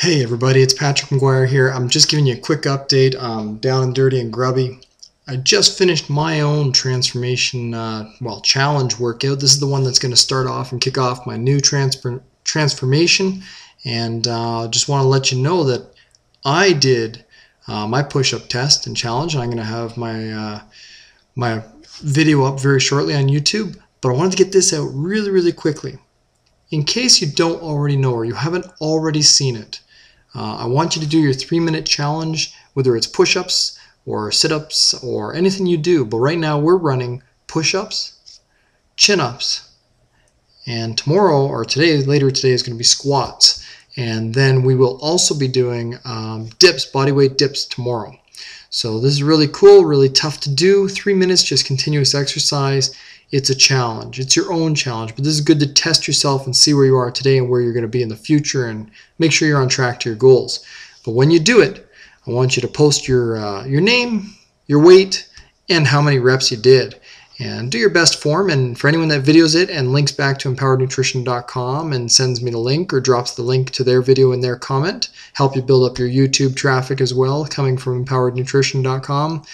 Hey everybody, it's Patrick McGuire here. I'm just giving you a quick update. Um, down and dirty and grubby. I just finished my own transformation, uh, well, challenge workout. This is the one that's going to start off and kick off my new transfer transformation. And uh, just want to let you know that I did uh, my push-up test and challenge, and I'm going to have my uh, my video up very shortly on YouTube. But I wanted to get this out really, really quickly. In case you don't already know or you haven't already seen it, uh, I want you to do your three minute challenge, whether it's push ups or sit ups or anything you do. But right now we're running push ups, chin ups, and tomorrow or today, later today, is going to be squats. And then we will also be doing um, dips, bodyweight dips tomorrow. So this is really cool, really tough to do. Three minutes, just continuous exercise it's a challenge. It's your own challenge, but this is good to test yourself and see where you are today and where you're going to be in the future and make sure you're on track to your goals. But when you do it, I want you to post your uh, your name, your weight, and how many reps you did. And do your best form. And for anyone that videos it and links back to empowerednutrition.com and sends me the link or drops the link to their video in their comment, help you build up your YouTube traffic as well, coming from empowerednutrition.com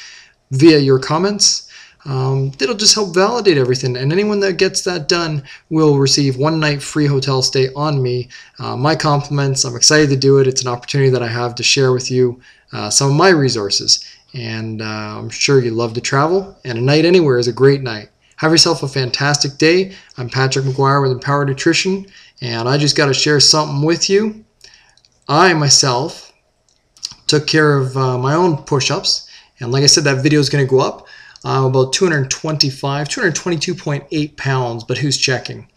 via your comments um, it'll just help validate everything. And anyone that gets that done will receive one night free hotel stay on me. Uh, my compliments. I'm excited to do it. It's an opportunity that I have to share with you uh, some of my resources. And uh, I'm sure you love to travel, and a night anywhere is a great night. Have yourself a fantastic day. I'm Patrick McGuire with Empowered Nutrition, and I just got to share something with you. I myself took care of uh, my own push ups, and like I said, that video is going to go up uh, about 225, 222.8 pounds, but who's checking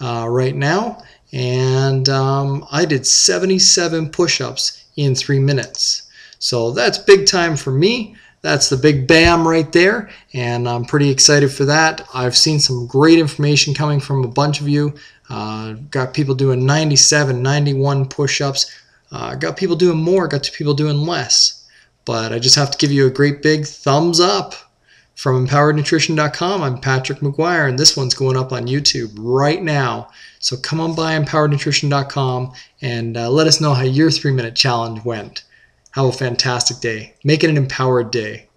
uh, right now? And um, I did 77 push-ups in three minutes. So that's big time for me. That's the big bam right there, and I'm pretty excited for that. I've seen some great information coming from a bunch of you. Uh, got people doing 97, 91 push-ups. Uh, got people doing more, got people doing less. But I just have to give you a great big thumbs up from empowerednutrition.com, I'm Patrick McGuire, and this one's going up on YouTube right now. So come on by empowerednutrition.com and uh, let us know how your three minute challenge went. Have a fantastic day. Make it an empowered day.